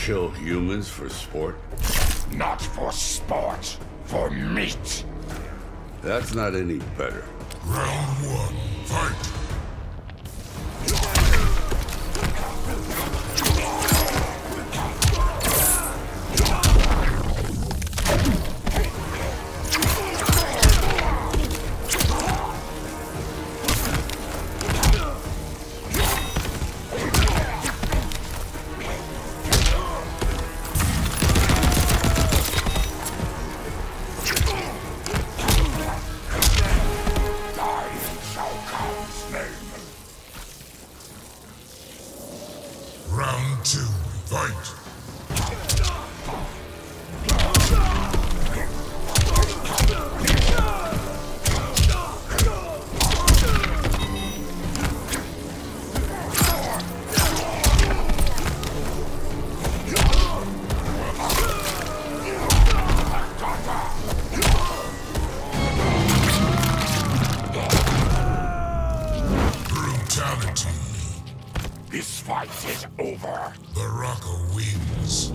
kill humans for sport? Not for sport, for meat. That's not any better. Round one, fight! Round two, fight! This fight is over. Baraka wins.